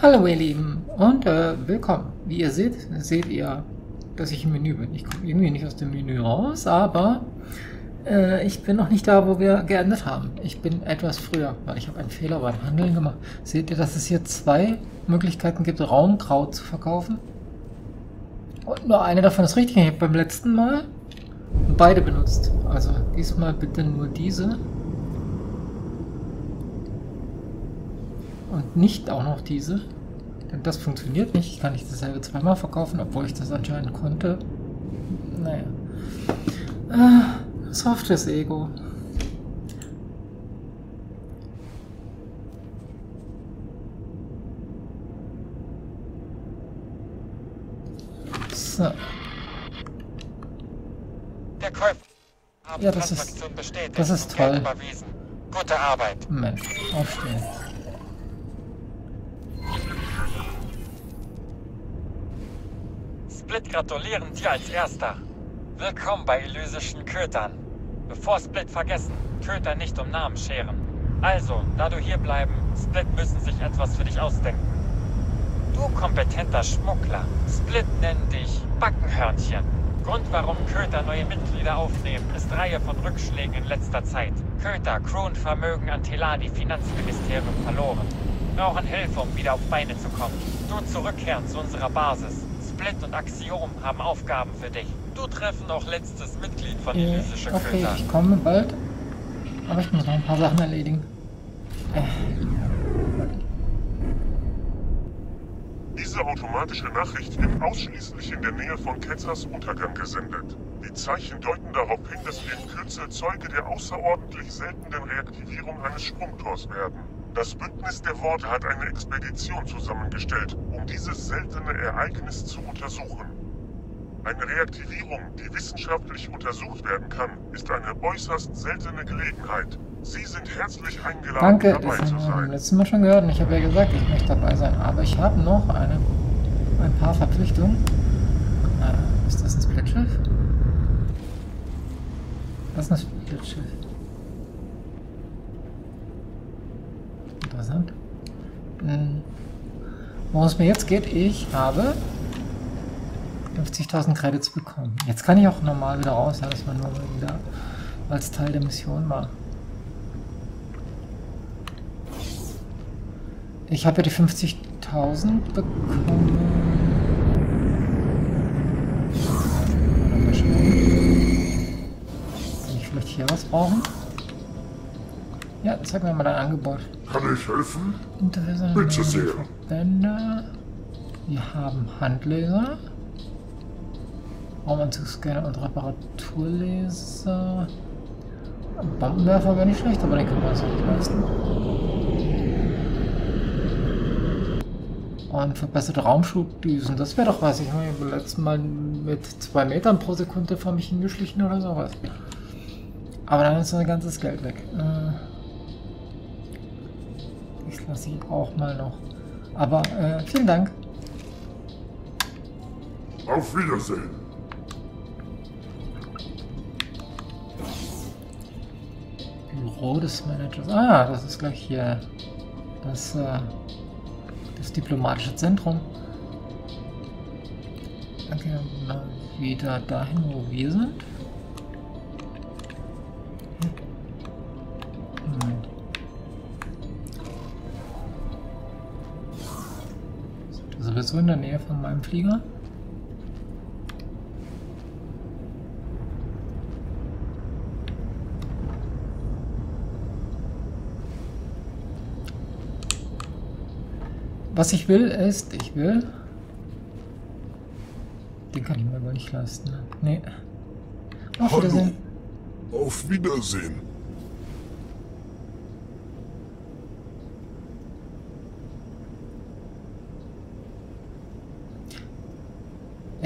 Hallo ihr Lieben und äh, willkommen. Wie ihr seht, seht ihr, dass ich im Menü bin. Ich komme irgendwie nicht aus dem Menü raus, aber äh, ich bin noch nicht da, wo wir geendet haben. Ich bin etwas früher, weil ich habe einen Fehler beim Handeln gemacht. Seht ihr, dass es hier zwei Möglichkeiten gibt, Raumkraut zu verkaufen? Und nur eine davon ist richtig. Ich habe beim letzten Mal beide benutzt. Also diesmal bitte nur diese. Und nicht auch noch diese. Denn das funktioniert nicht. Ich kann nicht dasselbe zweimal verkaufen, obwohl ich das anscheinend konnte. Naja. Äh, softes Ego. So. Der Käufer Ja, das ist- das ist toll. Gute Arbeit. Moment, aufstehen. Split gratulieren dir als Erster. Willkommen bei Elysischen Kötern. Bevor Split vergessen, Köter nicht um Namen scheren. Also, da du hier bleiben, Split müssen sich etwas für dich ausdenken. Du kompetenter Schmuggler, Split nennt dich Backenhörnchen. Grund, warum Köter neue Mitglieder aufnehmen, ist Reihe von Rückschlägen in letzter Zeit. Köter, Crew und Vermögen an Teladi Finanzministerium verloren. Brauchen Hilfe, um wieder auf Beine zu kommen. Du zurückkehren zu unserer Basis. Split und Axiom haben Aufgaben für dich. Du treffen auch letztes Mitglied von Äh, Elysische okay, Köter. ich komme bald. Aber ich muss noch ein paar Sachen erledigen. Äh, Diese automatische Nachricht wird ausschließlich in der Nähe von Ketzers Untergang gesendet. Die Zeichen deuten darauf hin, dass wir in Kürze Zeuge der außerordentlich seltenen Reaktivierung eines Sprungtors werden. Das Bündnis der Worte hat eine Expedition zusammengestellt, um dieses seltene Ereignis zu untersuchen. Eine Reaktivierung, die wissenschaftlich untersucht werden kann, ist eine äußerst seltene Gelegenheit. Sie sind herzlich eingeladen, danke, dabei zu sein. letzten Mal schon gehört und ich habe ja gesagt, ich möchte dabei sein. Aber ich habe noch eine, ein paar Verpflichtungen. Äh, ist das ein Splitschiff? Das ist ein Splitschiff. Interessant. Hm. Worum es mir jetzt geht, ich habe 50.000 Credits bekommen. Jetzt kann ich auch normal wieder raus, ja, das war nur wieder als Teil der Mission war. Ich habe ja die 50.000 bekommen. Kann ich vielleicht hier was brauchen? Ja, zeig mir mal dein Angebot. Kann ich helfen? Interesse Bitte sehr. Verbände. Wir haben Handlaser. Raumanzugsscanner und Reparaturlaser. Bombenwerfer wäre nicht schlecht, aber den können wir uns nicht leisten. Und verbesserte Raumschubdüsen, das wäre doch was. Ich habe beim letzten Mal mit zwei Metern pro Sekunde vor mich hingeschlichen oder sowas. Aber dann ist unser ganzes Geld weg. Äh, ich ich auch mal noch. Aber äh, vielen Dank. Auf Wiedersehen. Büro des Managers. Ah, das ist gleich hier das, äh, das diplomatische Zentrum. Dann gehen wir mal wieder dahin, wo wir sind. Sowieso in der Nähe von meinem Flieger? Was ich will, ist, ich will. Den kann ich mir aber nicht leisten. ne? Nee. Auf Hallo. Wiedersehen. Auf Wiedersehen.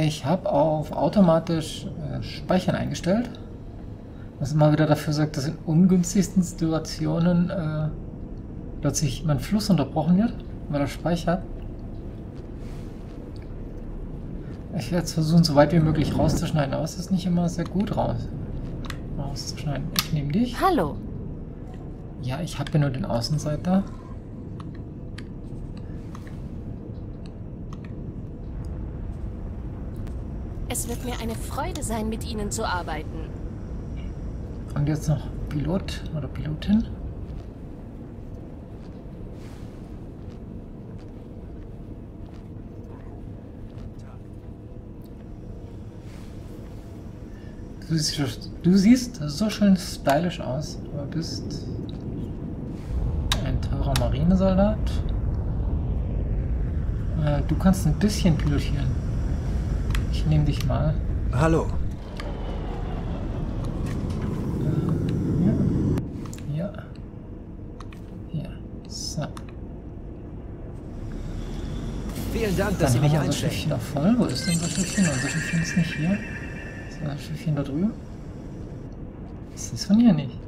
Ich habe auf automatisch äh, Speichern eingestellt. Was immer wieder dafür sorgt, dass in ungünstigsten Situationen äh, plötzlich mein Fluss unterbrochen wird, weil er speichert. Ich werde es versuchen, so weit wie möglich rauszuschneiden, aber es ist nicht immer sehr gut raus rauszuschneiden. Ich nehme dich. Hallo. Ja, ich habe ja nur den Außenseiter. Es wird mir eine Freude sein, mit Ihnen zu arbeiten. Und jetzt noch Pilot oder Pilotin. Du siehst, du siehst so schön stylisch aus, aber bist ein teurer Marinesoldat. Äh, du kannst ein bisschen pilotieren. Ich nehme dich mal. Hallo. Äh, ja. Ja. Hier. So. Vielen Dank, dass Dann Sie haben mich wir einstellen. Schiffchen noch voll. Wo ist denn unser Schiffchen? Unser Schiffchen ist nicht hier. Ist unser Schiffchen da drüben? Ist das von hier nicht?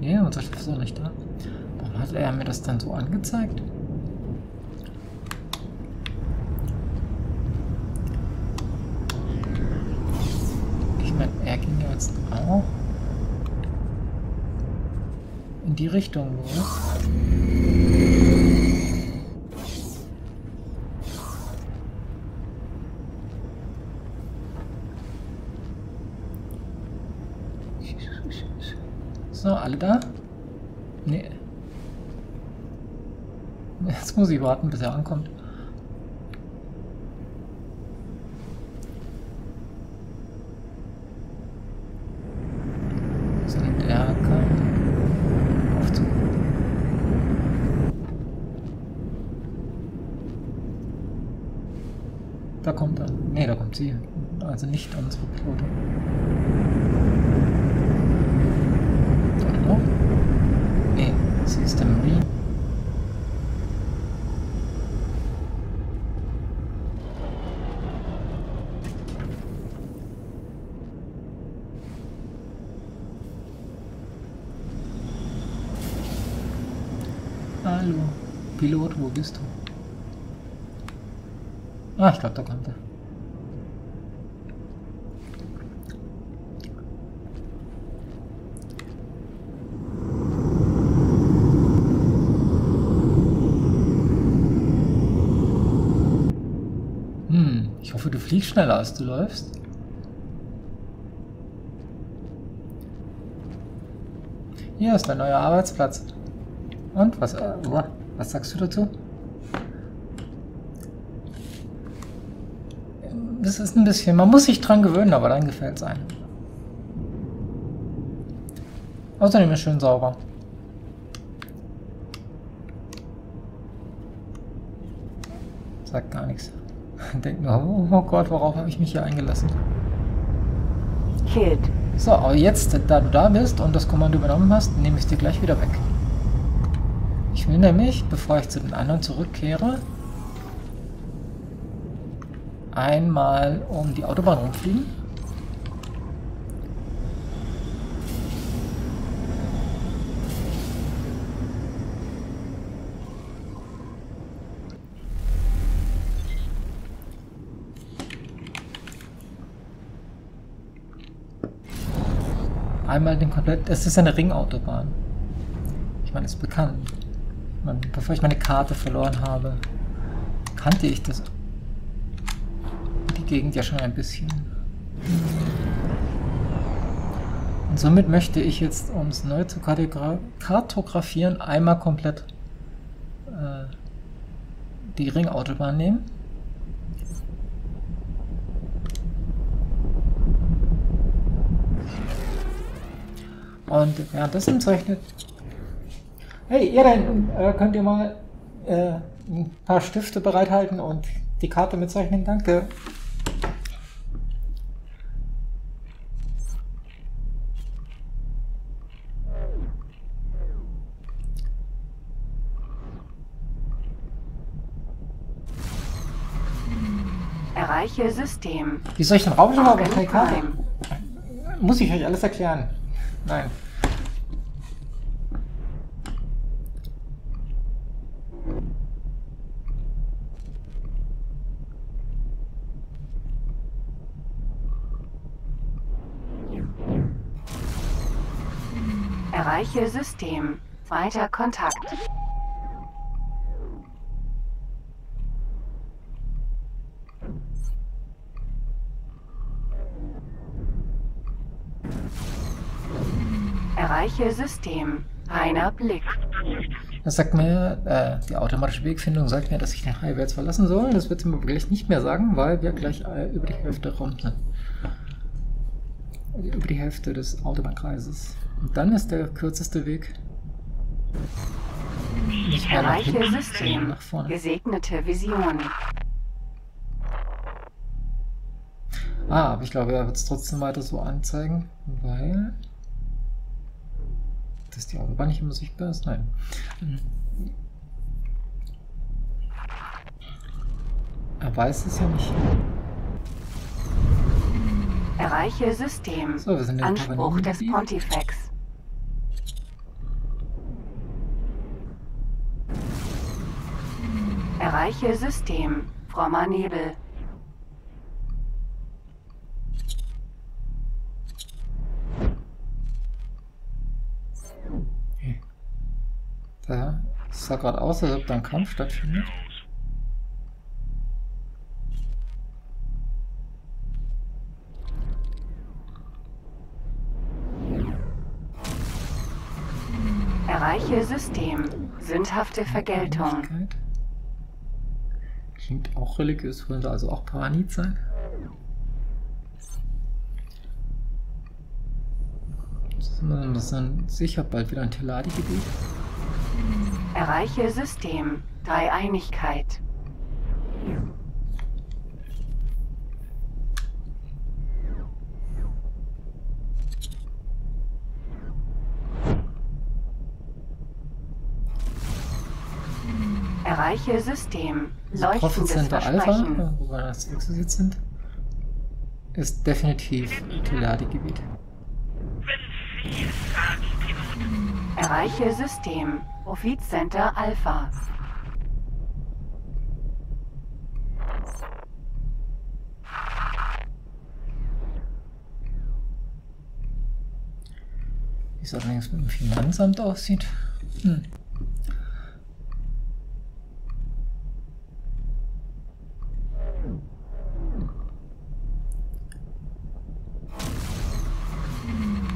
Nee, unser Schiff ist auch nicht da. Warum hat er mir das dann so angezeigt? Ich meine, er ging ja jetzt auch in die Richtung los. So, alle da? Nee. Jetzt muss ich warten, bis er ankommt. So, der kann Aufzug. Da kommt er. Nee, da kommt sie. Also nicht unsere Pilotin. Noch? Nee, sie ist der Marine. Hallo, Pilot, wo bist du? Ah, ich glaube, da kommt er. Hm, ich hoffe, du fliegst schneller als du läufst. Hier ist dein neuer Arbeitsplatz. Und was, äh, was sagst du dazu? Das ist ein bisschen, man muss sich dran gewöhnen, aber dann gefällt es einem. Außerdem ist schön sauber. Sagt gar nichts. Denkt nur, oh, oh Gott, worauf habe ich mich hier eingelassen? Kid, So, aber jetzt, da du da bist und das Kommando übernommen hast, nehme ich dir gleich wieder weg. Ich will nämlich, bevor ich zu den anderen zurückkehre, einmal um die Autobahn rumfliegen. Einmal den komplett. Es ist eine Ringautobahn. Ich meine, ist bekannt. Man, bevor ich meine Karte verloren habe, kannte ich das. Gegend ja schon ein bisschen. Und somit möchte ich jetzt, um es neu zu kartogra- kartografieren, einmal komplett äh, die Ringautobahn nehmen. Und währenddessen zeichnet. Hey, ihr da hinten, äh, könnt ihr mal äh, ein paar Stifte bereithalten und die Karte mitzeichnen? Danke. Erreiche System. Wie soll ich den Raumschiff aber Arkham keine Karte? Muss ich euch alles erklären? Nein. Erreiche System. Weiter Kontakt. Erreiche System. Reiner Blick. Das sagt mir, äh, die automatische Wegfindung sagt mir, dass ich den Highway jetzt verlassen soll. Das wird sie mir aber gleich nicht mehr sagen, weil wir gleich äh, über die Hälfte rum sind. Über die Hälfte des Autobahnkreises. Und dann ist der kürzeste Weg nicht mehr nach hinten, System. nach vorne. Gesegnete Vision. Ah, aber ich glaube, er wird es trotzdem weiter so anzeigen, weil dass die Autobahn nicht immer sichtbar ist. Nein. Er weiß es ja nicht. Erreiche System. So, wir sind in Anspruch des Pontifex. Pontifex. Erreiche System. Frommer Nebel. Da sah gerade aus, als ob da ein Kampf stattfindet. Erreiche System. Sündhafte Vergeltung. Klingt auch religiös, könnte also auch Paranit sein. Das ist dann sicher bald wieder ein Teladi-Gebiet. Erreiche System. Dreieinigkeit. Erreiche System. Center Alpha, äh, wo wir als nächstes jetzt sind, ist definitiv Teladi-Gebiet. Erreiche System. Profitcenter Alpha. Wie es allerdings mit dem Finanzamt aussieht. Hm.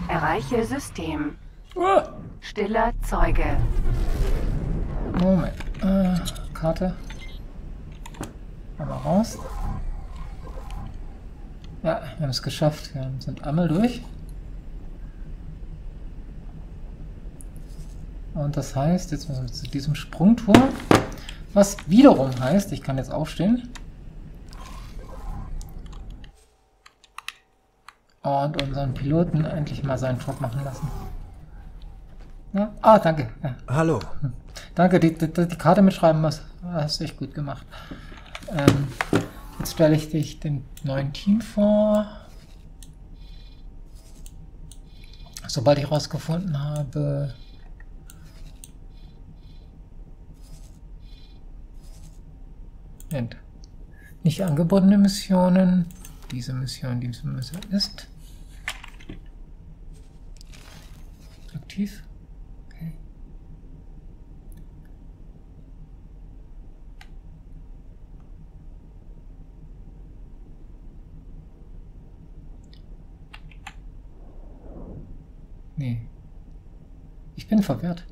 Erreiche System. Stiller Zeuge. Moment. Äh, Karte. Einmal raus. Ja, wir haben es geschafft. Wir sind einmal durch. Und das heißt, jetzt müssen wir zu diesem Sprungtor. Was wiederum heißt, ich kann jetzt aufstehen. Und unseren Piloten endlich mal seinen Job machen lassen. Ja? Ah, danke. Ja. Hallo. Danke, die, die, die Karte mitschreiben hast, hast du echt gut gemacht. Ähm, jetzt stelle ich dich dem neuen Team vor. Sobald ich herausgefunden habe, nicht angebotene Missionen, diese Mission, diese Mission ist aktiv. Okay. Nee. Ich bin verwirrt.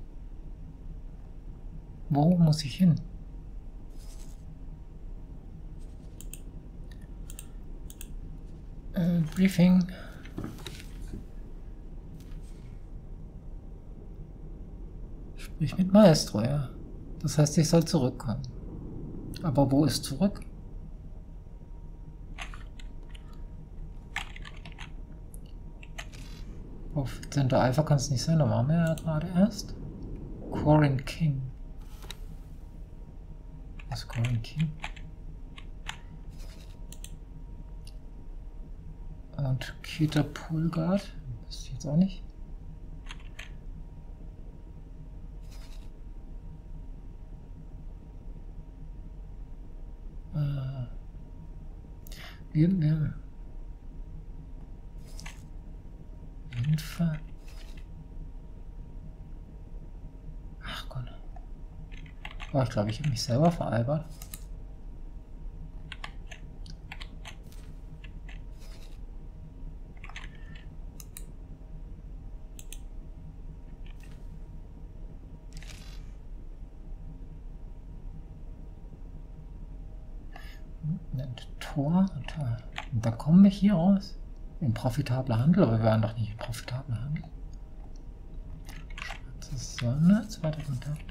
Wo muss ich hin? Äh, Briefing. Sprich mit Maestro, ja. Das heißt, ich soll zurückkommen. Aber wo ist zurück? Auf Center Alpha kann es nicht sein, da waren wir ja gerade erst. Corin King. Was ist Corin King? Und Kita Pulgard. Das ist jetzt auch nicht. Äh, wir, wir, Hilfe. Ach Gott. Oh, ich glaube, ich habe mich selber veralbert. Hm, Tor. Und äh, da kommen wir hier raus. In profitabler Handel, aber wir waren doch nicht in profitabler Handel. Schwarze Sonne, zweiter Kontakt.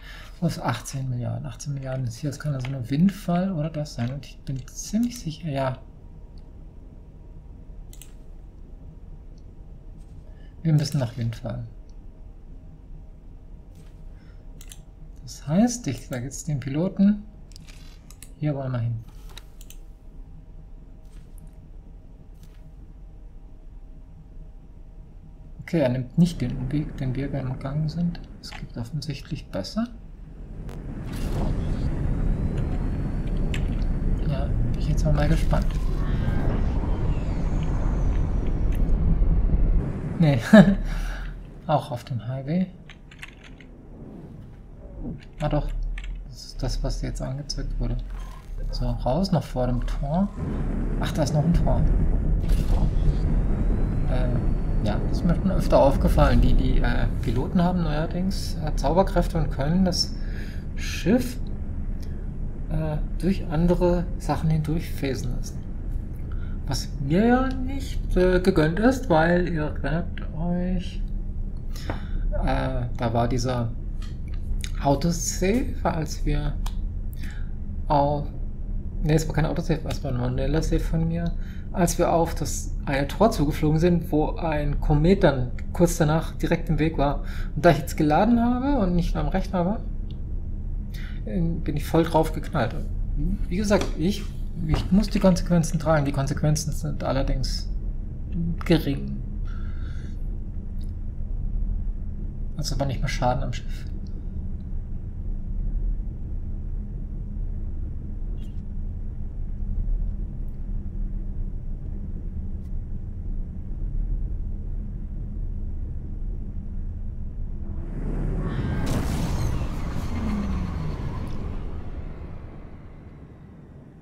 Ist 18 Milliarden? 18 Milliarden ist hier, das kann also nur Windfall oder das sein. Und ich bin ziemlich sicher, ja. Wir müssen nach Windfall. Das heißt, ich sage jetzt den Piloten, hier wollen wir hin. Okay, er nimmt nicht den Weg, den wir gegangen sind. Es gibt offensichtlich besser. Ja, bin ich jetzt mal gespannt. Nee, auch auf dem Highway. Ah doch, das ist das, was jetzt angezeigt wurde. So, raus, noch vor dem Tor. Ach, da ist noch ein Tor. Äh, ja, das ist mir schon öfter aufgefallen. Die, die äh, Piloten haben neuerdings äh, Zauberkräfte und können das Schiff äh, durch andere Sachen hindurchphasen lassen. Was mir ja nicht äh, gegönnt ist, weil ihr erinnert euch, äh, da war dieser Autosave, als wir auf. Ne, es war kein Autosave, es war ein manueller Save von mir. Als wir auf das eine Tor zugeflogen sind, wo ein Komet dann kurz danach direkt im Weg war. Und da ich jetzt geladen habe und nicht am Rechner war, bin ich voll drauf geknallt. Wie gesagt, ich, ich muss die Konsequenzen tragen. Die Konsequenzen sind allerdings gering. Also war nicht mehr Schaden am Schiff.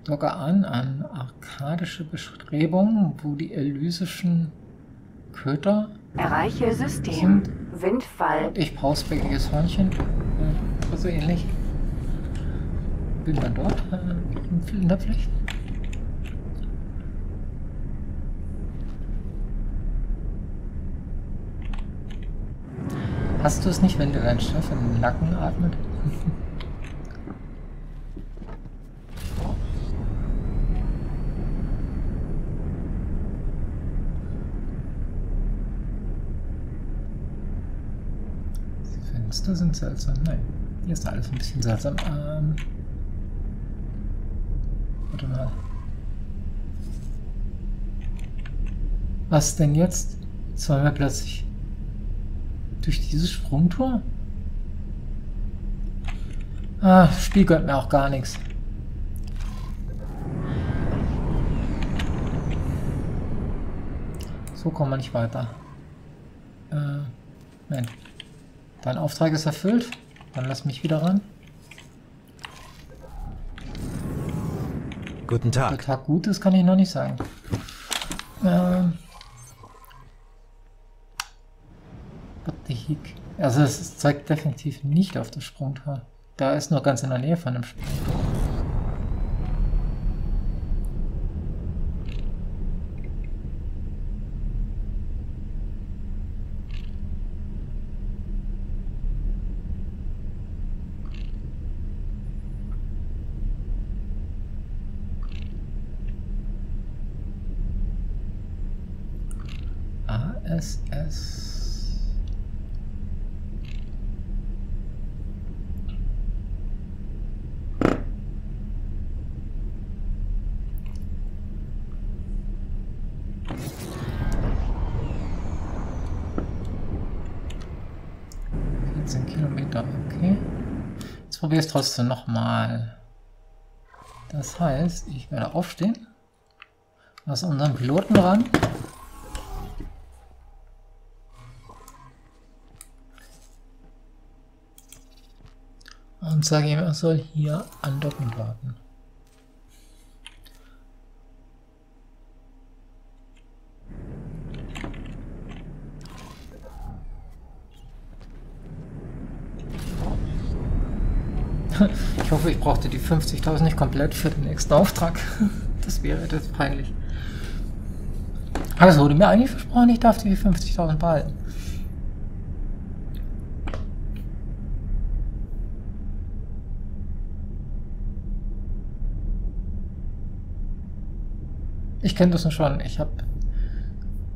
Sogar an, an arkadische Bestrebungen, wo die elysischen Köter Erreiche System. sind. Windfall. Und ich pausbäckiges Hörnchen. Äh, so ähnlich. Bin dann dort äh, in der Pflicht. Hast du es nicht, wenn dir dein Chef in den Nacken atmet? Die Fenster sind seltsam. Nein, hier ist alles ein bisschen seltsam. Ähm, warte mal. Was denn jetzt? Jetzt wollen wir plötzlich durch dieses Sprungtor? Ah, Spiel gönnt mir auch gar nichts. So kommen wir nicht weiter. Äh, nein. Dein Auftrag ist erfüllt. Dann lass mich wieder ran. Guten Der Tag. Tag gut ist, kann ich noch nicht sagen. Ähm. What the heck? Also es zeigt definitiv nicht auf das Sprungtor. Da ist nur ganz in der Nähe von dem Sprungtor. ASS. Vierzehn Kilometer, okay. Jetzt probiere ich trotzdem nochmal. Das heißt, ich werde aufstehen, lass unseren Piloten ran. und sage ihm, er soll hier andocken warten. Ich hoffe, ich brauchte die 50.000 nicht komplett für den nächsten Auftrag. das wäre das peinlich. Aber es wurde mir eigentlich versprochen, ich darf die 50.000 behalten. Ich kenne das schon. Ich habe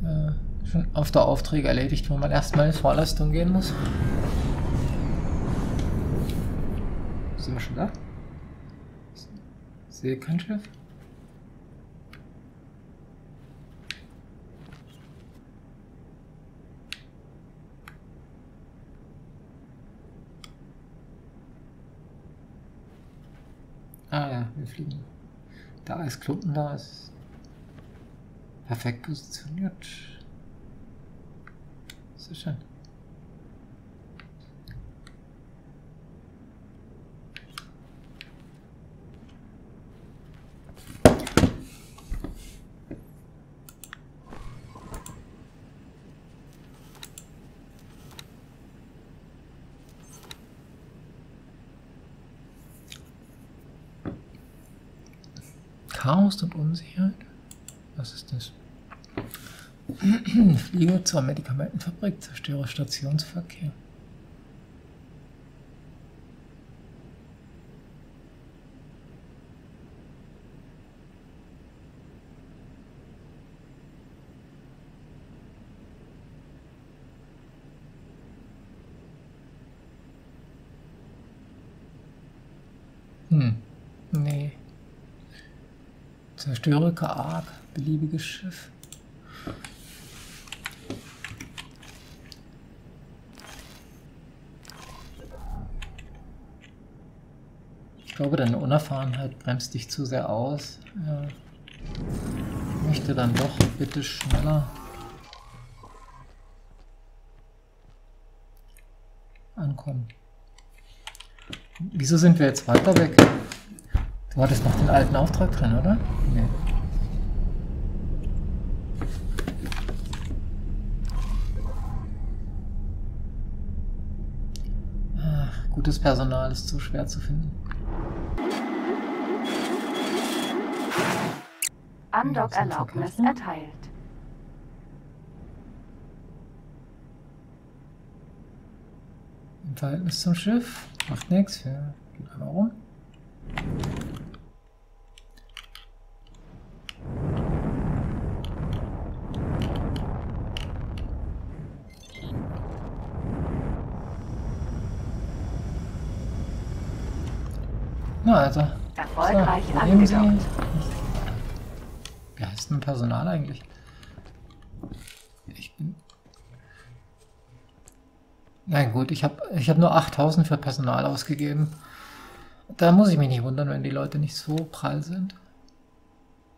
äh, schon oft Aufträge erledigt, wo man erstmal in Vorleistung gehen muss. Sind wir schon da? Sehe kein Schiff. Ah ja, wir fliegen. Der Eisklumpen da ist perfekt positioniert. Sehr schön. Chaos und Unsicherheit? Was ist das? Fliege zur Medikamentenfabrik, zerstöre Stationsverkehr. Hm, nee. Zerstöre Kaak, beliebiges Schiff. Ich glaube, deine Unerfahrenheit bremst dich zu sehr aus. Ja. Ich möchte dann doch bitte schneller ankommen. Wieso sind wir jetzt weiter weg? Du hattest noch den alten Auftrag drin, oder? Nee. Ach, gutes Personal ist zu schwer zu finden. Andock-Erlaubnis erteilt. Im Verhältnis zum Schiff. Macht nichts. Wir gehen einmal rum. Na also. Nehmen Sie. angedockt. Wie heißt denn Personal eigentlich? Ich bin. Na gut, ich habe ich hab nur 8000 für Personal ausgegeben. Da muss ich mich nicht wundern, wenn die Leute nicht so prall sind.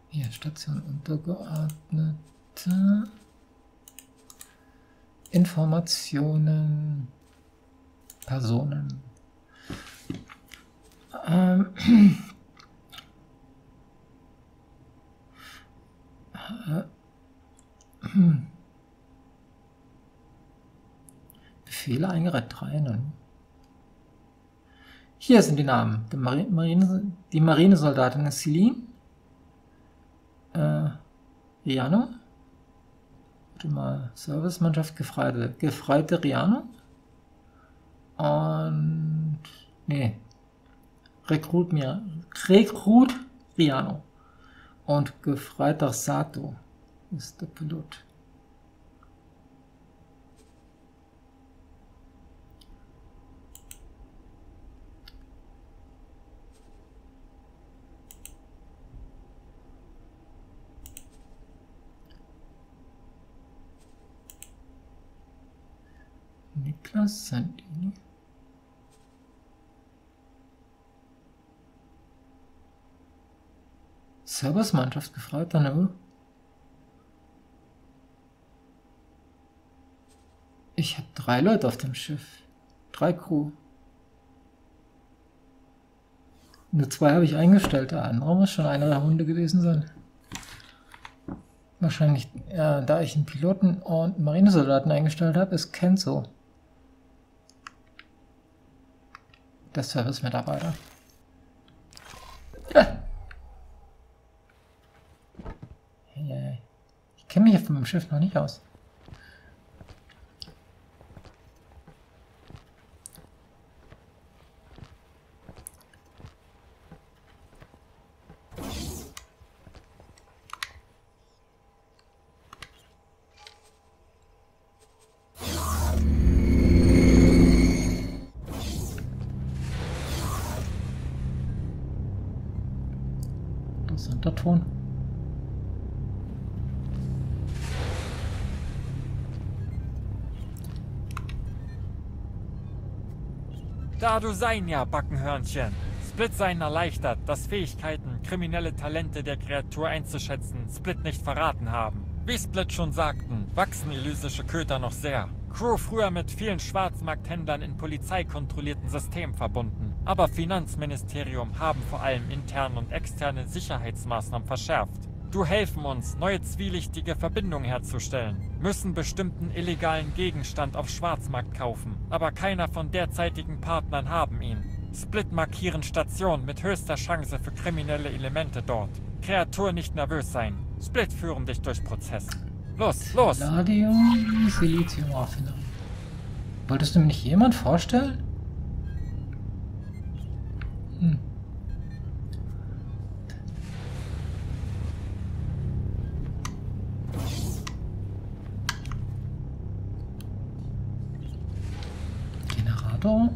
Hier, Station untergeordnete. Informationen. Personen. Ähm. Befehle eingereiht rein. Hier sind die Namen. Die, Mari Marine, die Marinesoldatin ist Celine. Äh, Riano. Warte mal. Servicemannschaft Gefreite. Gefreite Riano. Und. Nee. Rekrut, mir, Rekrut Riano. Und Gefreiter Sato ist der Pilot. Niklas Sandini. Servicemannschaft gefragt, dann Ich habe drei Leute auf dem Schiff. Drei Crew. Nur zwei habe ich eingestellt, der andere muss schon einer der Hunde gewesen sein. Wahrscheinlich, ja, da ich einen Piloten und einen Marinesoldaten eingestellt habe, ist Kenzo. Der Service-Mitarbeiter. Ja. kenne mich auf meinem Schiff noch nicht aus. Da du sein ja, Backenhörnchen. Split seien erleichtert, dass Fähigkeiten, kriminelle Talente der Kreatur einzuschätzen, Split nicht verraten haben. Wie Split schon sagten, wachsen elysische Köter noch sehr. Crew früher mit vielen Schwarzmarkthändlern in polizeikontrollierten Systemen verbunden. Aber Finanzministerium haben vor allem interne und externe Sicherheitsmaßnahmen verschärft. Du helfen uns, neue zwielichtige Verbindungen herzustellen. Müssen bestimmten illegalen Gegenstand auf Schwarzmarkt kaufen. Aber keiner von derzeitigen Partnern haben ihn. Split markieren Station mit höchster Chance für kriminelle Elemente dort. Kreatur nicht nervös sein. Split führen dich durch Prozess. Los, los! Palladium, Silizium, Raffinum. Wolltest du mir nicht jemand vorstellen? Hm. Generator.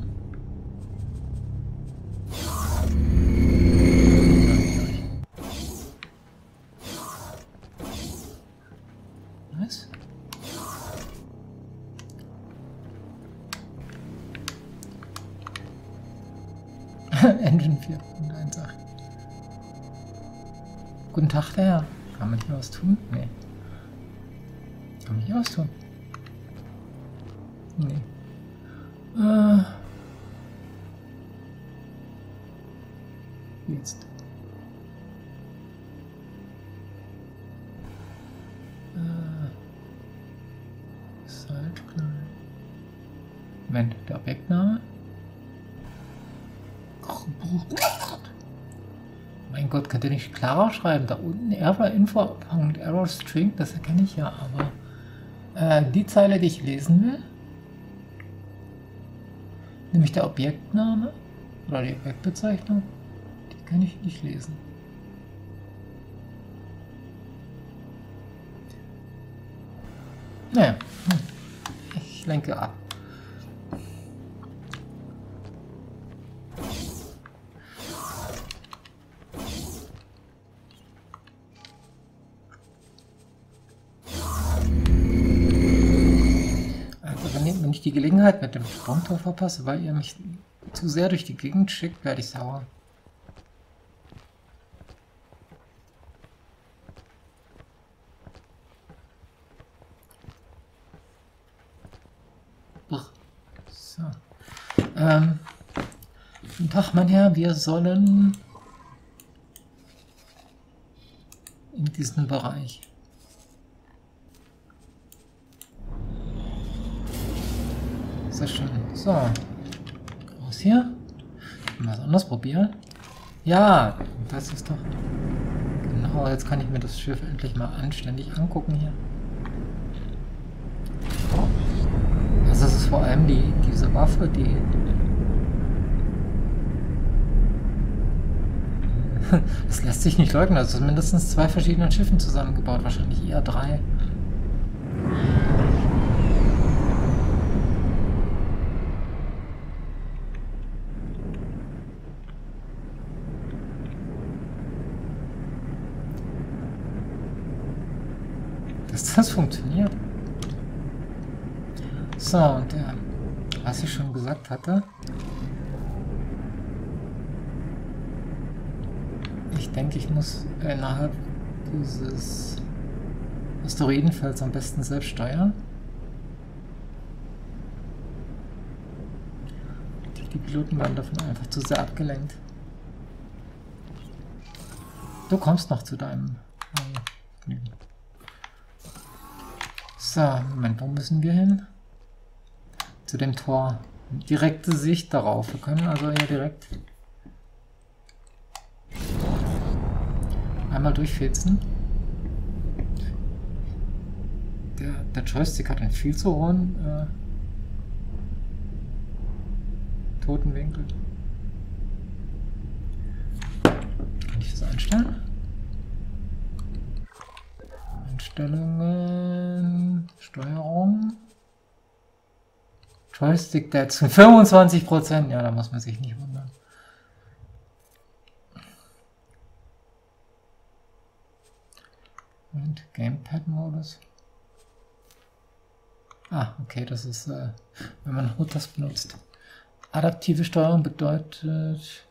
Was? Engine 4.18. Guten Tag, der Herr. Kann man hier was tun? Nee. Kann man hier was tun? Klarer schreiben? Da unten Error Info Punkt Error String, das erkenne ich ja, aber äh, die Zeile, die ich lesen will, nämlich der Objektname oder die Objektbezeichnung, die kann ich nicht lesen. Naja, hm. ich lenke ab. Gelegenheit mit dem Sprungtor verpasse, weil ihr mich zu sehr durch die Gegend schickt, werde ich sauer. So. Ähm, guten Tag, mein Herr. Wir sollen in diesen Bereich. So. Raus hier. Mal was anderes probieren. Ja, das ist doch... Genau, jetzt kann ich mir das Schiff endlich mal anständig angucken hier. Also es ist vor allem die, diese Waffe, die... Das lässt sich nicht leugnen. Also mindestens zwei verschiedenen Schiffen zusammengebaut. Wahrscheinlich eher drei. Dass das funktioniert. So, und äh, was ich schon gesagt hatte. Ich denke, ich muss innerhalb dieses Asteroidenfelds am besten selbst steuern. Die, Piloten werden davon einfach zu sehr abgelenkt. Du kommst noch zu deinem äh, Vergnügen. So, Moment, wo müssen wir hin? Zu dem Tor. Direkte Sicht darauf. Wir können also hier direkt einmal durchfilzen. der Joystick hat einen viel zu hohen äh, Totenwinkel. Kann ich das einstellen? Einstellungen, Steuerung. Joystick Dead zu 25%. Ja, da muss man sich nicht wundern. Und Gamepad-Modus. Ah, okay, das ist, äh, wenn man Hutas benutzt. Adaptive Steuerung bedeutet...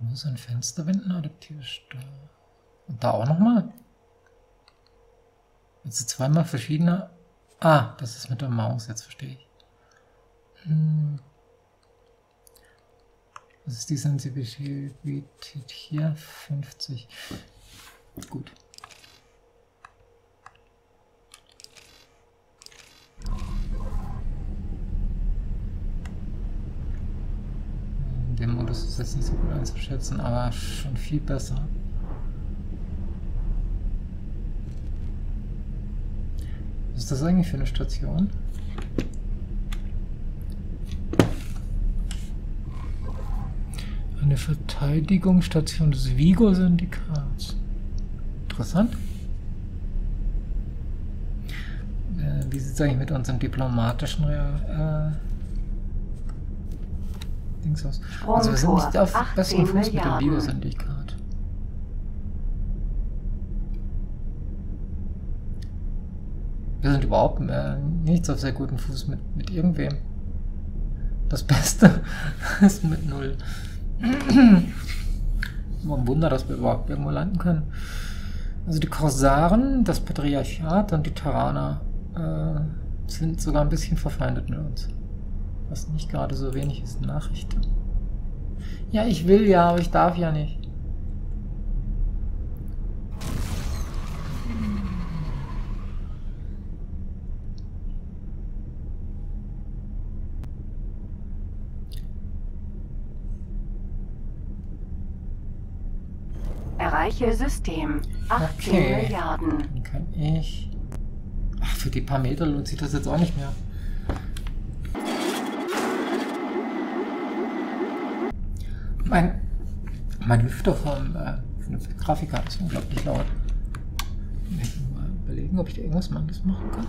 Muss ein Fenster wenden, adaptive Steuerung. Und da auch nochmal? Also zweimal verschiedene... Ah, das ist mit der Maus, jetzt verstehe ich. Hm. Was ist die Sensibilität hier? 50. Gut. Modus ist jetzt nicht so gut einzuschätzen, aber schon viel besser. Was ist das eigentlich für eine Station? Eine Verteidigungsstation des Vigo-Syndikats. Interessant. Äh, wie sieht es eigentlich mit unserem diplomatischen äh, Dings aus? Also wir sind nicht auf besseren Fuß mit dem Vigo-Syndikat. Wir sind überhaupt äh, nichts auf sehr guten Fuß mit, mit irgendwem. Das Beste ist mit null. Nur ein Wunder, dass wir überhaupt irgendwo landen können. Also die Korsaren, das Patriarchat und die Terraner äh, sind sogar ein bisschen verfeindet mit uns. Was nicht gerade so wenig ist. Nachrichten. Ja, ich will ja, aber ich darf ja nicht. Erreiche System. 18 Okay. Milliarden. Dann kann ich... Ach, für die paar Meter lohnt sich das jetzt auch nicht mehr. Mein, mein Lüfter vom, äh, von der Grafikkarte ist unglaublich laut. Ich muss mal überlegen, ob ich da irgendwas anderes machen kann.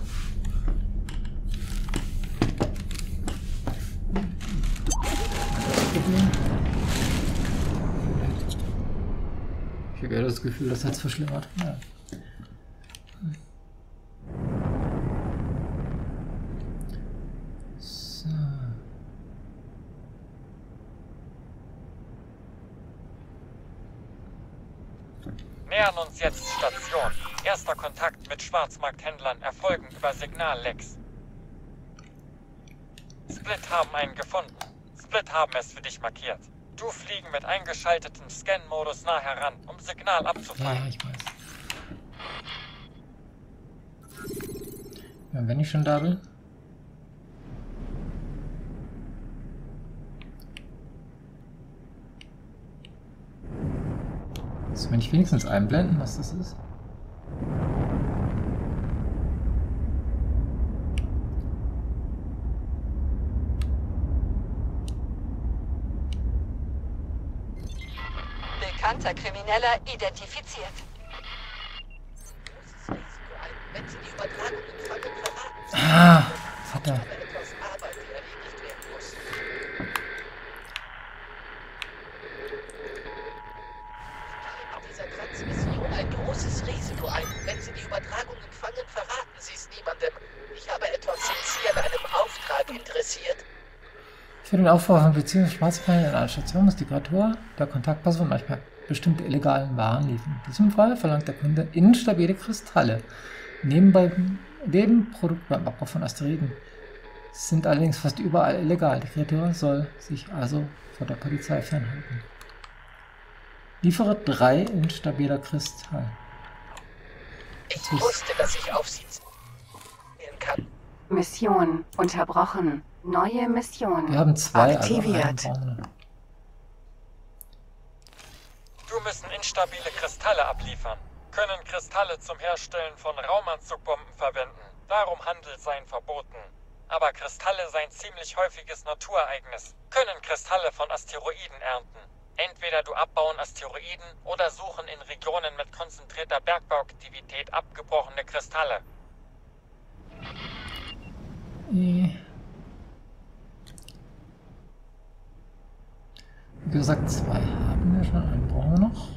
Ich habe eher das Gefühl, das hat es verschlimmert. Ja. So. Nähern uns jetzt Station. Erster Kontakt mit Schwarzmarkthändlern erfolgen über Signallecks. Split haben einen gefunden. Split haben es für dich markiert. Du fliegen mit eingeschaltetem Scan-Modus nah heran, um Signal Ja, abzufangen. ja, ich weiß. Ja, wenn ich schon da bin. Wenn ich wenigstens einblenden, was das ist. Bekannter Krimineller identifiziert. Ah, hat er? Für den Aufbau von Beziehungen Schwarzfeier in einer Station ist die Kreatur der Kontaktperson manchmal bestimmte illegalen Waren liefern. In diesem Fall verlangt der Kunde instabile Kristalle. Nebenbei Nebenprodukt beim Abbau von Asteroiden sind allerdings fast überall illegal. Die Kreatur soll sich also vor der Polizei fernhalten. Liefere drei instabiler Kristall. Ich wusste, dass ich auf Sie zählen kann. Mission unterbrochen. Neue Mission. Wir haben zwei, also aktiviert. wir. Du müssen instabile Kristalle abliefern. Können Kristalle zum Herstellen von Raumanzugbomben verwenden. Darum Handel seien verboten. Aber Kristalle seien ziemlich häufiges Naturereignis. Können Kristalle von Asteroiden ernten. Entweder du abbauen Asteroiden oder suchen in Regionen mit konzentrierter Bergbauaktivität abgebrochene Kristalle. Äh. Wie gesagt, zwei haben wir schon, einen brauchen wir noch.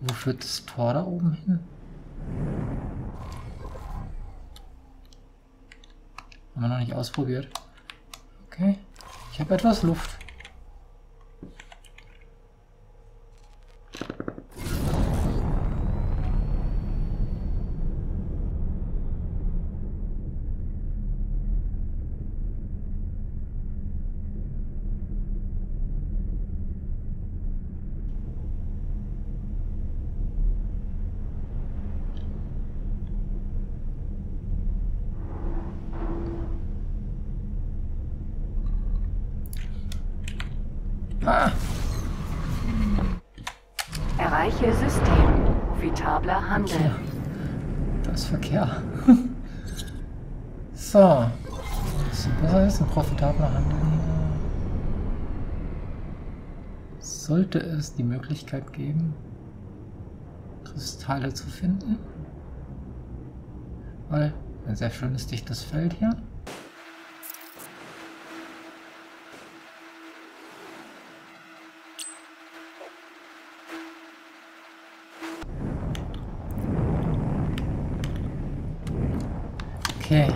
Wo führt das Tor da oben hin? Haben wir noch nicht ausprobiert. Okay. Ich habe etwas Luft. Ah, Erreiche System. Profitabler Handel. da ist Verkehr. Das sieht besser ist, ein profitabler Handel hier. Sollte es die Möglichkeit geben, Kristalle zu finden? Weil ein sehr schönes dichtes Feld hier. Okay.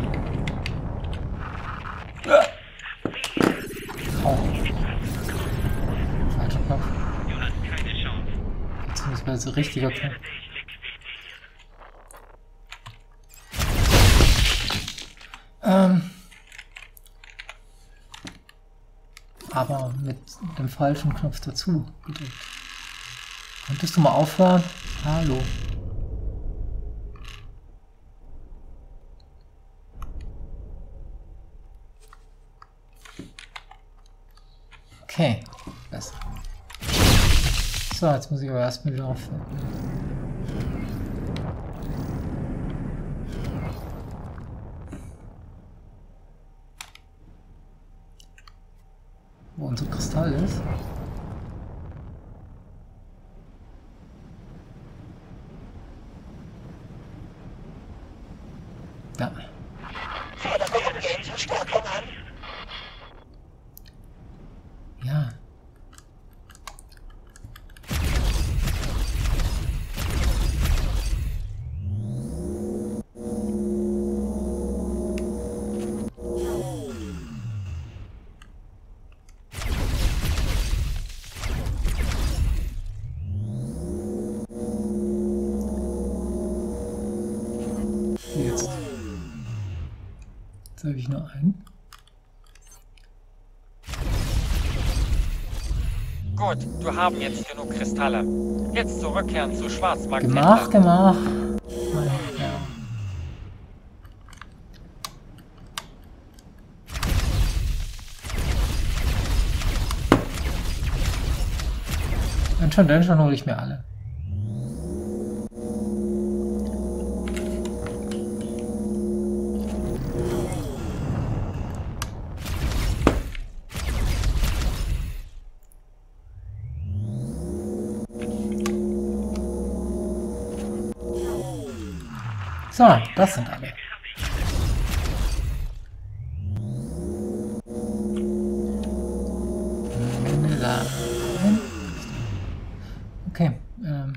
Au. Falscher Knopf. Richtiger Knopf. Ähm. Aber mit dem falschen Knopf dazu. gedrückt. Könntest du mal aufhören? Hallo. Okay. So, jetzt muss ich aber erstmal wieder auf. Wo unser Kristall ist. Ja. Forderungen gehen Verstärkung an. Ja. Jetzt. Jetzt habe ich nur einen. Gut, du haben jetzt genug Kristalle. Jetzt zurückkehren zu Schwarzmarkt. Gemach, gemach. Ja. Dann schon, dann schon hole ich mir alle. So, das sind alle. Nein. Okay. Ähm.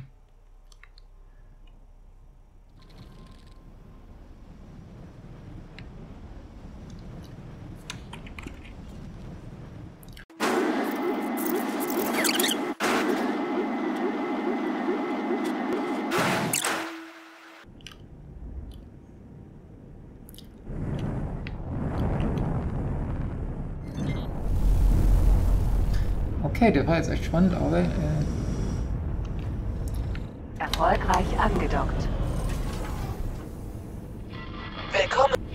Okay, der war jetzt echt spannend, aber äh, Erfolgreich angedockt. Willkommen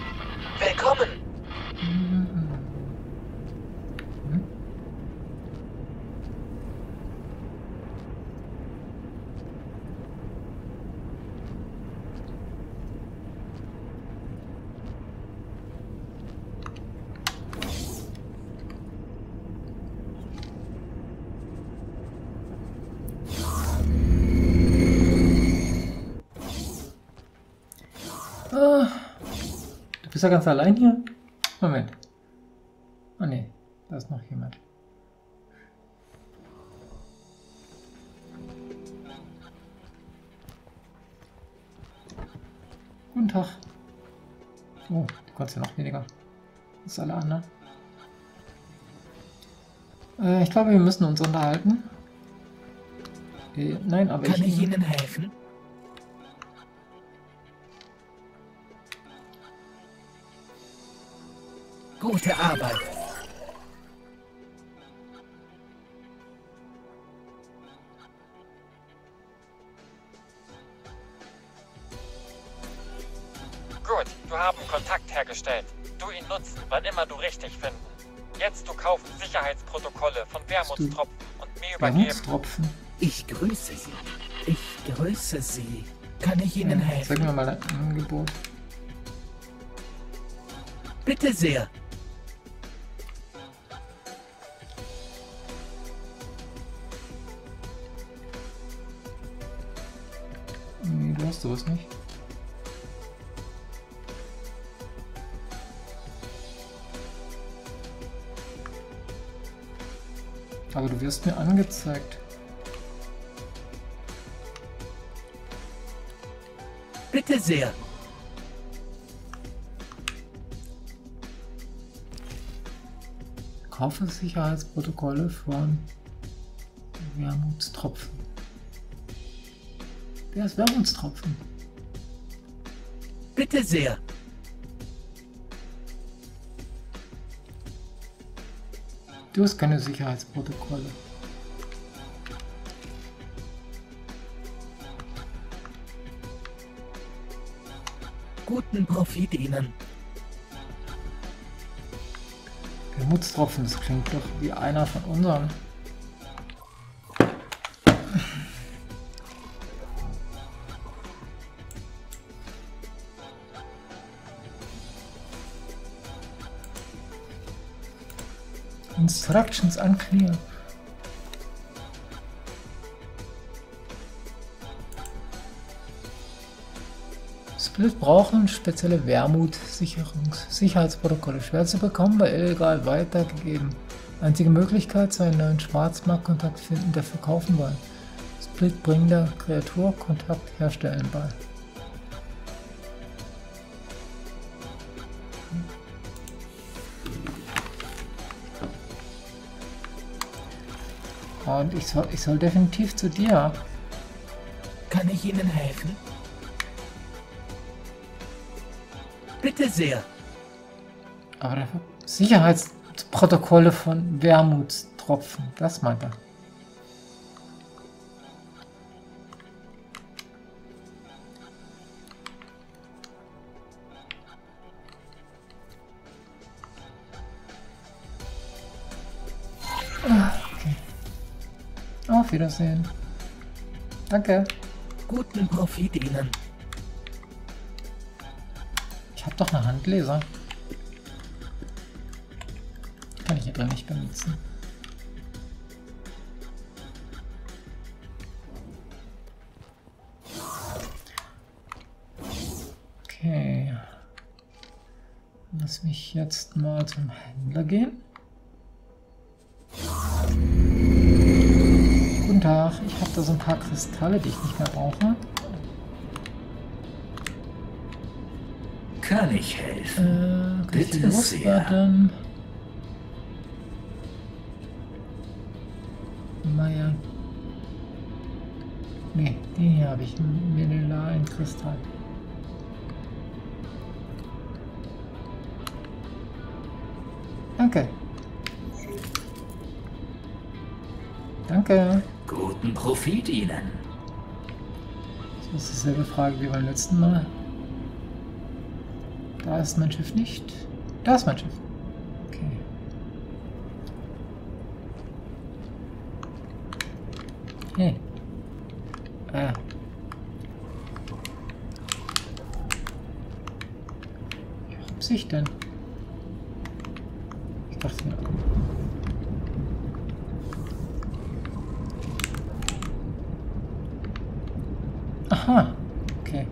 Ah, bist ja ganz allein hier? Moment. Ah ne, da ist noch jemand. Guten Tag. Oh, du kannst ja noch weniger. als alle anderen. Äh, ich glaube, wir müssen uns unterhalten. Äh, nein, aber Kann ich... ich Ihnen helfen? Gute Arbeit. Gut, du haben Kontakt hergestellt. Du ihn nutzen, wann immer du richtig finden. Jetzt du kaufen Sicherheitsprotokolle von Wermutstropfen und mir übergeben. Ich grüße Sie. Ich grüße Sie. Kann ich Ihnen Ja, helfen? Sag mir mal ein Angebot. Bitte sehr. Nee, du sowas nicht. Aber du wirst mir angezeigt. Bitte sehr. Kaufe Sicherheitsprotokolle von Wermutstropfen. Wer ist Wermutstropfen? Bitte sehr. Du hast keine Sicherheitsprotokolle. Guten Profit Ihnen. Wermutstropfen, das klingt doch wie einer von unseren. Instructions unclear. Split brauchen spezielle Wermut-Sicherheitsprotokolle. Schwer zu bekommen, weil illegal weitergegeben. Einzige Möglichkeit, zu einem neuen Schwarzmarktkontakt finden, der verkaufen wollen. Split bringt der Kreatur Kontakt herstellen bei. Und ich soll, ich soll definitiv zu dir. Kann ich Ihnen helfen? Bitte sehr. Aber Sicherheitsprotokolle von Wermutstropfen, das meint er. Auf Wiedersehen. Danke. Guten Profit Ihnen. Ich habe doch eine Handleser. Kann ich hier drin nicht benutzen. Okay. Lass mich jetzt mal zum Händler gehen. Guten Tag, ich habe da so ein paar Kristalle, die ich nicht mehr brauche. Kann ich helfen? Äh, kann ich Bitte sehr. loswerden? Meier. Nee, den hier habe ich. Mineralen Kristall. Danke. Danke. Guten Profit Ihnen. Das ist dieselbe Frage wie beim letzten Mal. Da ist mein Schiff nicht. Da ist mein Schiff. Okay. Hey. Äh. Wie hab sich denn? Ich dachte mir. Aha. Okay.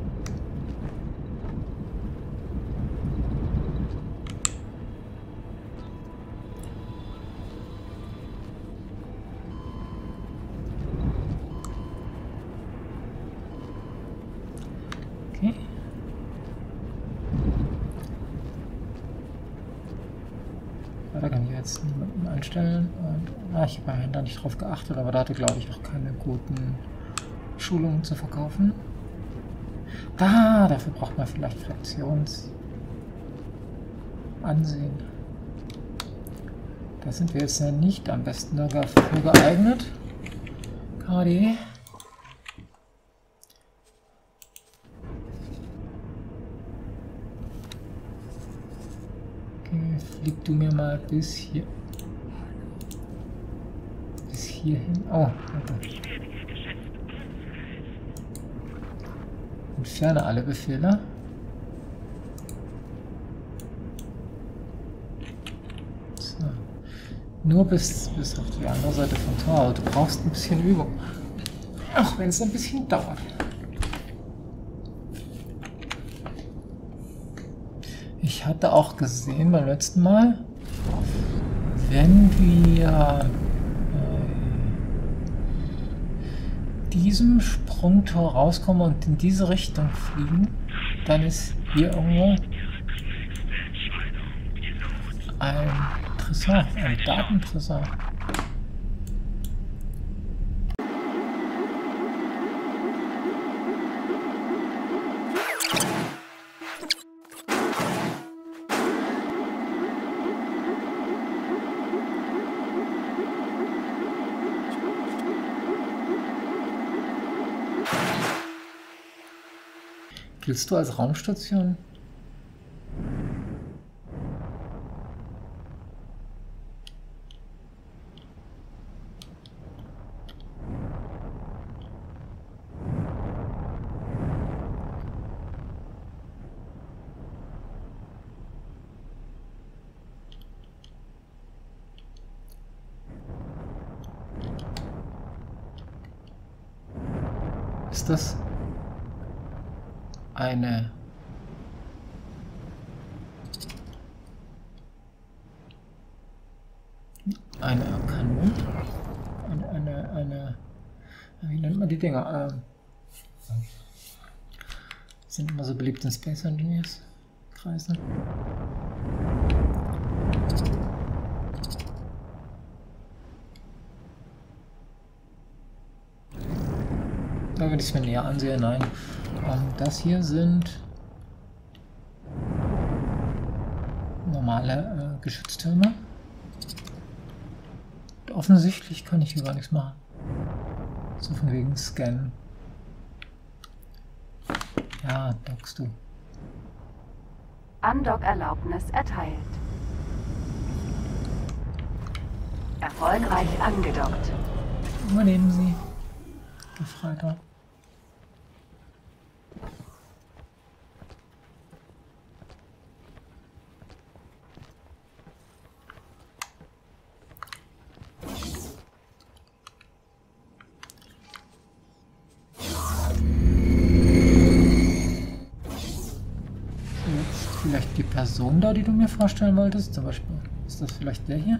Okay. Da kann ich jetzt niemanden einstellen. Und, ah, ich habe da nicht drauf geachtet, aber da hatte, glaube ich, auch keine guten Schulungen zu verkaufen. Ah, dafür braucht man vielleicht Fraktionsansehen. Da sind wir jetzt ja nicht am besten dafür geeignet. KD. Okay, flieg du mir mal bis hier. Bis hierhin. Oh, okay. Entferne alle Befehle. So. Nur bis, bis auf die andere Seite von Tor. Du brauchst ein bisschen Übung. Auch wenn es ein bisschen dauert. Ich hatte auch gesehen beim letzten Mal, wenn wir diesem Sprungtor rauskommen und in diese Richtung fliegen, dann ist hier irgendwo ein Tresor, ein Datentresor. Willst du als Raumstation? Ist das eine eine Kanone, eine, eine, eine, wie nennt man die Dinger? Ähm, sind in Space Engineers Kreisen. Da würde ich es mir näher ansehen, nein. Ähm, das hier sind normale äh, Geschütztürme. Offensichtlich kann ich hier gar nichts machen. So von wegen Scannen. Ja, dockst du. Andock-Erlaubnis erteilt. Erfolgreich angedockt. Übernehmen Sie, Gefreiter. Da, die du mir vorstellen wolltest? Zum Beispiel, ist das vielleicht der hier?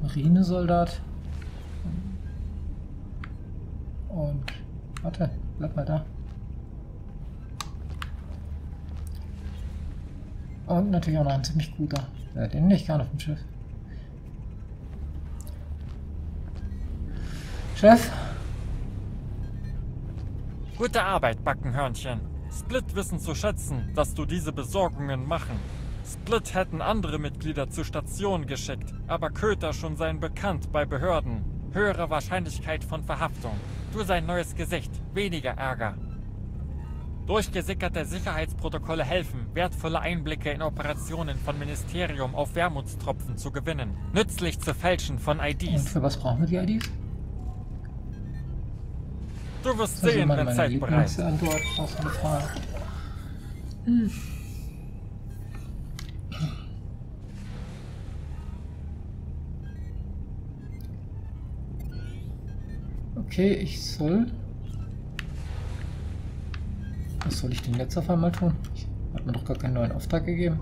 Marinesoldat. Und, warte, bleib mal da. Und natürlich auch noch ein ziemlich guter. Ja, den nicht gar nicht auf dem Schiff. Chef? Gute Arbeit, Backenhörnchen. Split wissen zu schätzen, dass du diese Besorgungen machen. Split hätten andere Mitglieder zur Station geschickt, aber Köter schon sein Bekannt bei Behörden. Höhere Wahrscheinlichkeit von Verhaftung. Du sein neues Gesicht, weniger Ärger. Durchgesickerte Sicherheitsprotokolle helfen, wertvolle Einblicke in Operationen von Ministerium auf Wermutstropfen zu gewinnen. Nützlich zu fälschen von IDs. Und für was brauchen wir die IDs? Du wirst also sehen, wenn Zeit bereit ist. Hm. Okay, ich soll... Was soll ich denn jetzt auf einmal tun? Ich hat mir doch gar keinen neuen Auftrag gegeben.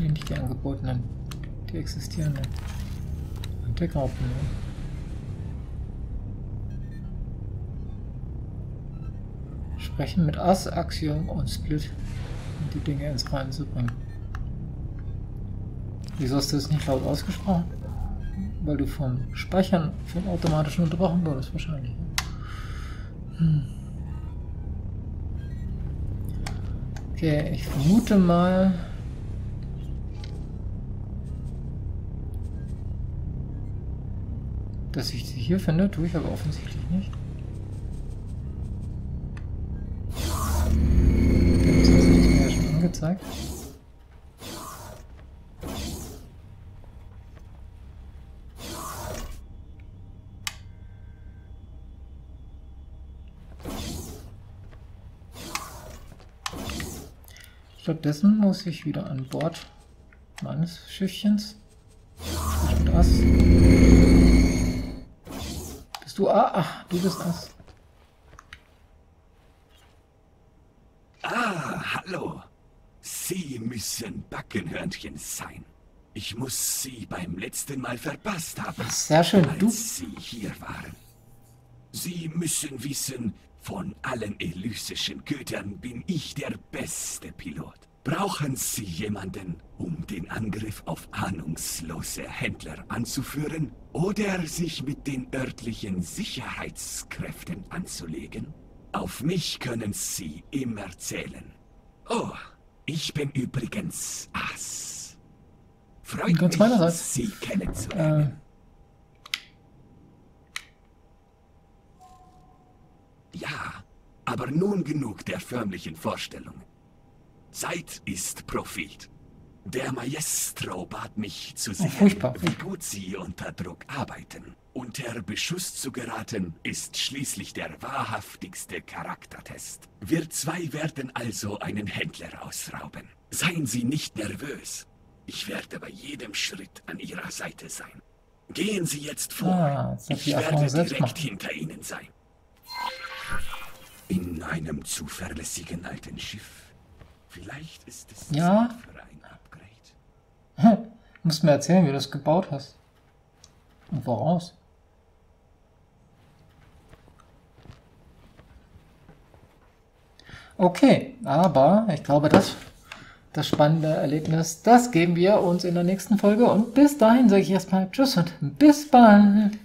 Nicht die angebotenen die existierenden Entdeckergruppen. sprechen mit Ass, Axiom und Split, um die Dinge ins Reine zu bringen. Wieso hast du es nicht laut ausgesprochen? Weil du vom Speichern vom automatischen unterbrochen wurdest, wahrscheinlich. Hm. Okay, ich vermute mal. Dass ich sie hier finde, tue ich aber offensichtlich nicht. Das hat mir ja schon angezeigt. Stattdessen muss ich wieder an Bord meines Schiffchens. Und Ass. Bist du A? Ach, du bist Ass. Ah, hallo. Sie müssen Backenhörnchen sein. Ich muss Sie beim letzten Mal verpasst haben, Sehr schön. als Du. Sie hier waren. Sie müssen wissen, von allen elysischen Göttern bin ich der beste Pilot. Brauchen Sie jemanden, um den Angriff auf ahnungslose Händler anzuführen oder sich mit den örtlichen Sicherheitskräften anzulegen? Auf mich können Sie immer zählen. Oh, ich bin übrigens Ass. Freut Ganz mich. Sie kennenzulernen. Äh, Ja, aber nun genug der förmlichen Vorstellungen. Zeit ist Profit. Der Maestro bat mich zu sehen, furchtbar. wie gut Sie unter Druck arbeiten. Unter Beschuss zu geraten ist schließlich der wahrhaftigste Charaktertest. Wir zwei werden also einen Händler ausrauben. Seien Sie nicht nervös. Ich werde bei jedem Schritt an Ihrer Seite sein. Gehen Sie jetzt vor. Ah, ich werde direkt machen. hinter Ihnen sein. In einem zuverlässigen alten Schiff. Vielleicht ist es Ja. Zeit für ein Upgrade. du musst mir erzählen, wie du das gebaut hast. Und woraus? Okay, aber ich glaube, das, das spannende Erlebnis, das geben wir uns in der nächsten Folge. Und bis dahin sage ich erstmal Tschüss und bis bald.